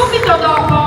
subito dopo